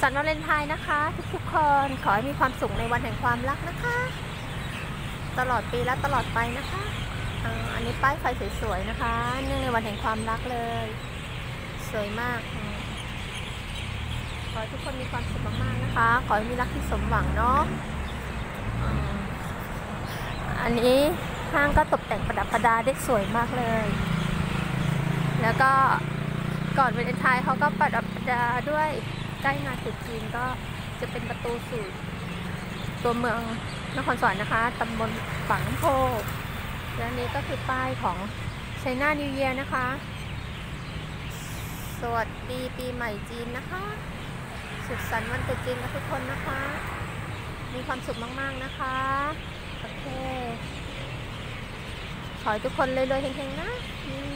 สันวาเลนไทน์นะคะ ทุกๆคนขอให้มีความสุขในวันแห่งความรักนะคะ ตลอดปีและตลอดไปนะคะอันนี้ป้ายไฟสวยๆนะคะเนื่องในวันแห่งความรักเลย สวยมากขอให้ทุกคนมีความสุขมากๆนะคะ ขอให้มีรักที่สมหวังเนาะอ,อันนี้ห้างก็ตกแต่งประดับประดาได้สวยมากเลย แล้วก็ก่อนวันเลนไทน์เขาก็ประดับประดาด้วย ใกล้งานตรุษจีนก็จะเป็นประตูสู่ตัวเมืองนครสวรรค์นะคะตำบลฝังโพและนี้ก็คือป้ายของไชน่านิวเยียนะคะ สวัสดีปีใหม่จีนนะคะ สุขสันต์วันตรุษจีนกับทุกคนนะคะ มีความสุขมากๆนะคะโอเคขอให้ทุกคนรวยๆเฮงๆนะอืม